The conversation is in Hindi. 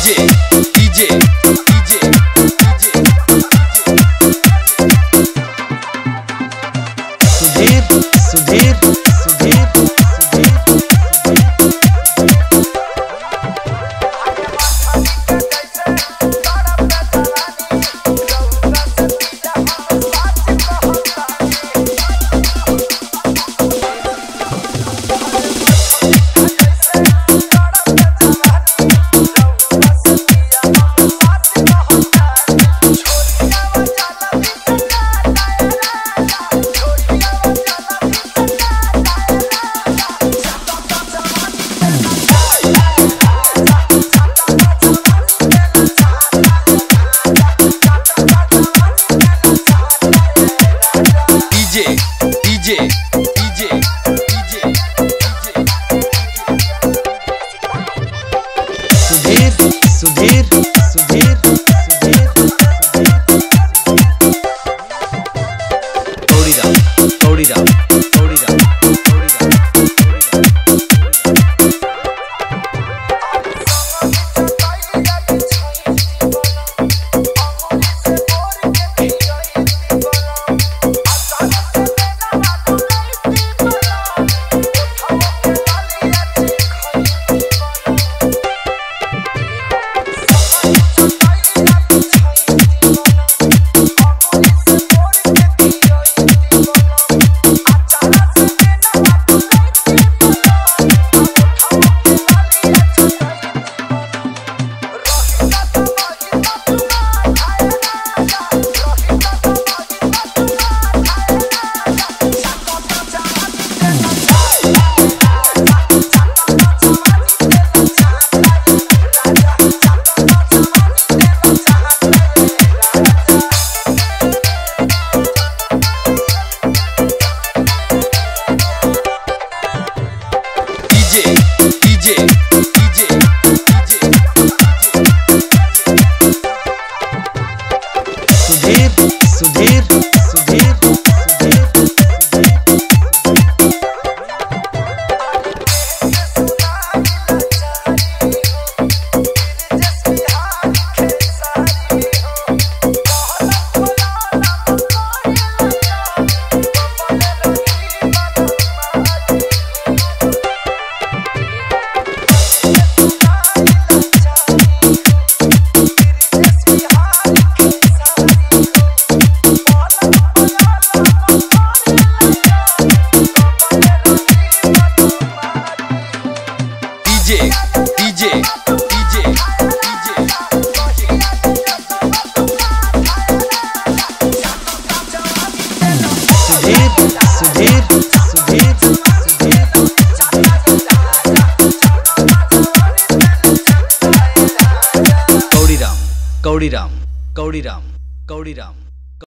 DJ DJ Kauriram Kauriram Kauriram Kauriram